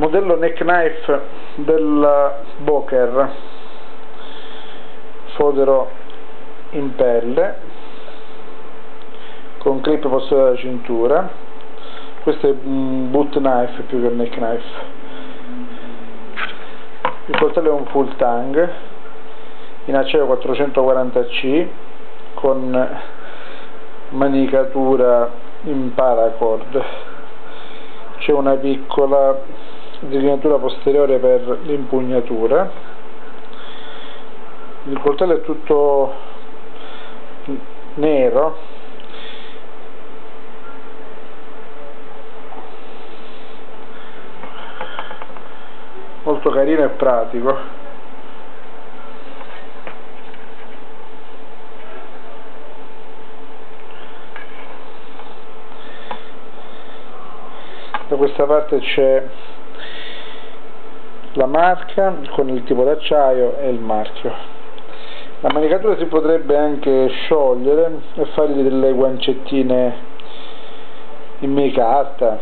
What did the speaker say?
modello neck knife del Boker. Fodero in pelle. Con clip posteriore della cintura. Questo è un boot knife più che un neck knife. Il coltello è un full tang. In acciaio 440C con manicatura in paracord. C'è una piccola declinatura posteriore per l'impugnatura. Il coltello è tutto nero. Molto carino e pratico. Da questa parte c'è la marca con il tipo d'acciaio e il marchio. La manicatura si potrebbe anche sciogliere e fargli delle guancettine in micarta